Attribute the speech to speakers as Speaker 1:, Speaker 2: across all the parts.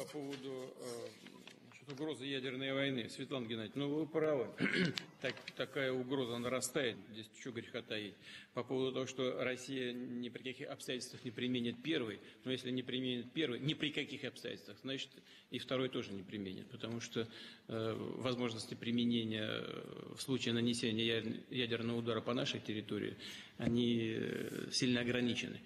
Speaker 1: по поводу э, значит, угрозы ядерной войны. Светлана Геннадьевна, ну вы правы. Так, такая угроза нарастает. Здесь что греха таить. По поводу того, что Россия ни при каких обстоятельствах не применит первый, но если не применит первый, ни при каких обстоятельствах, значит и второй тоже не применит. Потому что э, возможности применения э, в случае нанесения ядерного удара по нашей территории, они э, сильно ограничены.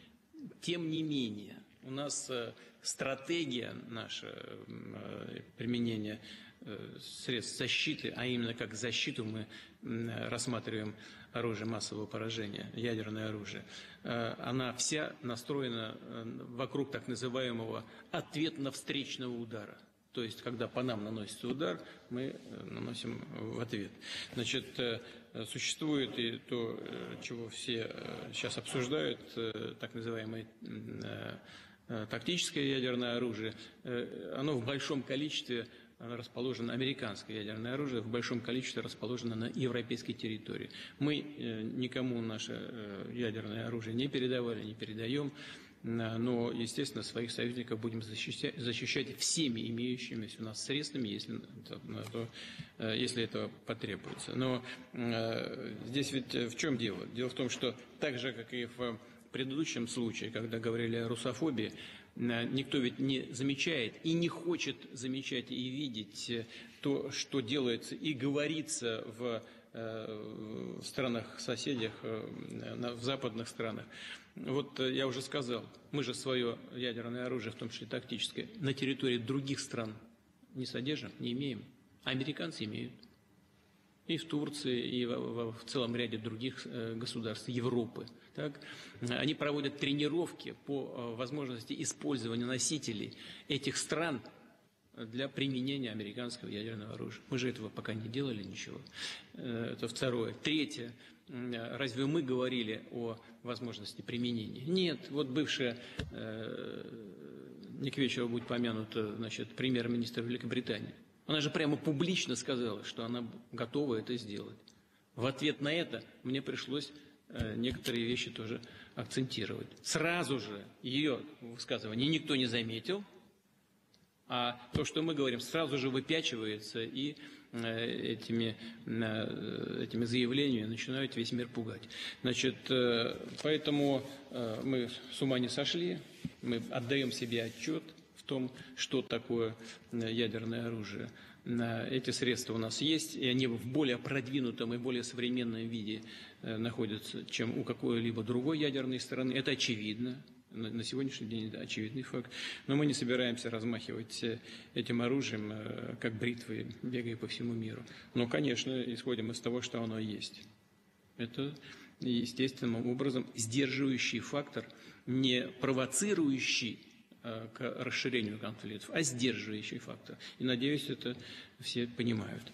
Speaker 1: Тем не менее, у нас э, стратегия наша э, применения э, средств защиты, а именно как защиту мы рассматриваем оружие массового поражения, ядерное оружие, она вся настроена вокруг так называемого ответно-встречного удара. То есть, когда по нам наносится удар, мы наносим в ответ. Значит, существует и то, чего все сейчас обсуждают, так называемый тактическое ядерное оружие, э, оно в большом количестве расположено, американское ядерное оружие в большом количестве расположено на европейской территории. Мы э, никому наше ядерное оружие не передавали, не передаем, но, естественно, своих союзников будем защищать, защищать всеми имеющимися у нас средствами, если, если это потребуется. Но здесь ведь в чем дело? Дело в том, что так же, как и в предыдущем случае, когда говорили о русофобии, э, никто ведь не замечает и не хочет замечать и видеть э, то, что делается и говорится в, э, в странах-соседях, в западных странах. Вот я уже сказал, мы же свое ядерное оружие, в том числе тактическое, на территории других стран не содержим, не имеем. Американцы имеют и в Турции, и в, в целом ряде других э, государств Европы. Так? Они проводят тренировки по э, возможности использования носителей этих стран для применения американского ядерного оружия. Мы же этого пока не делали ничего. Э, это второе. Третье. Разве мы говорили о возможности применения? Нет. Вот бывшая, не к вечеру будет помянута, значит, премьер-министр Великобритании. Она же прямо публично сказала, что она готова это сделать. В ответ на это мне пришлось э, некоторые вещи тоже акцентировать. Сразу же ее высказывание никто не заметил, а то, что мы говорим, сразу же выпячивается и э, этими, э, этими заявлениями начинают весь мир пугать. Значит, поэтому мы с ума не сошли, мы отдаем себе отчет – том, что такое э, ядерное оружие. Эти средства у нас есть, и они в более продвинутом и более современном виде э, находятся, чем у какой-либо другой ядерной страны. Это очевидно. На сегодняшний день это очевидный факт. Но мы не собираемся размахивать э, этим оружием, как бритвы, бегая по всему миру. Но, конечно, исходим из того, что оно есть. Это естественным образом сдерживающий фактор, не провоцирующий Э, к расширению конфликтов, а сдерживающий фактор. И надеюсь, это все понимают.